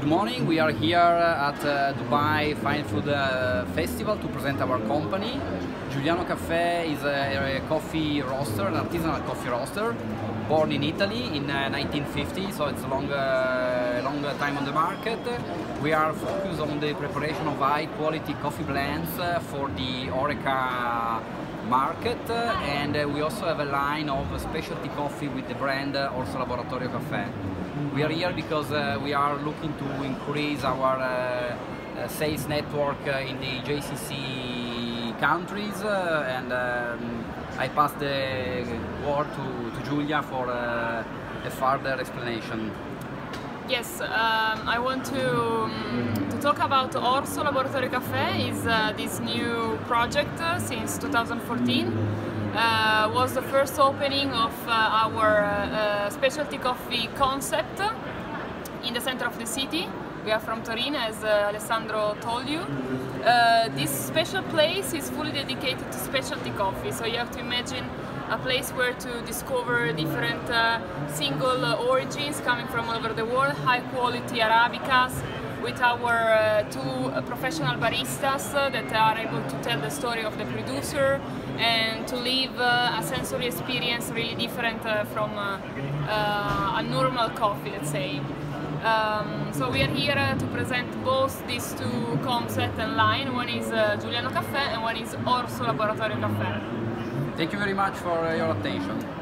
Good morning. We are here at uh, Dubai Fine Food uh, Festival to present our company. Giuliano Caffè is a, a, coffee roaster, an artisanal coffee roaster, born in Italy in uh, 1950, so it's a long, uh, long time on the market. We are focused on the preparation of high quality coffee blends uh, for the Horeca market and uh, we also have a line of specialty coffee with the brand Orso Laboratorio Caffè. We are here because uh, we are looking to increase our uh, uh sales network uh, in the GCC countries uh, and um, I pass the word to, to Giulia for a further explanation. Yes, um, I want to, um, to talk about Orso Laboratorio Caffè is uh, this new project uh, since 2014. Uh, was the first opening of uh, our uh, specialty coffee concept in the center of the city. We are from Torino, as uh, Alessandro told you. this special place is fully dedicated to specialty coffee, so you have to imagine a place where to discover different uh, single uh, origins coming from all over the world, high quality Arabicas, with our uh, two uh, professional baristas uh, that are able to tell the story of the producer and to live uh, a sensory experience really different from a normal coffee, let's say. Um, so we are here to present both these two concepts and line. One is Giuliano Caffè and one is Orso Laboratorio Caffè. Thank you very much for uh, your attention.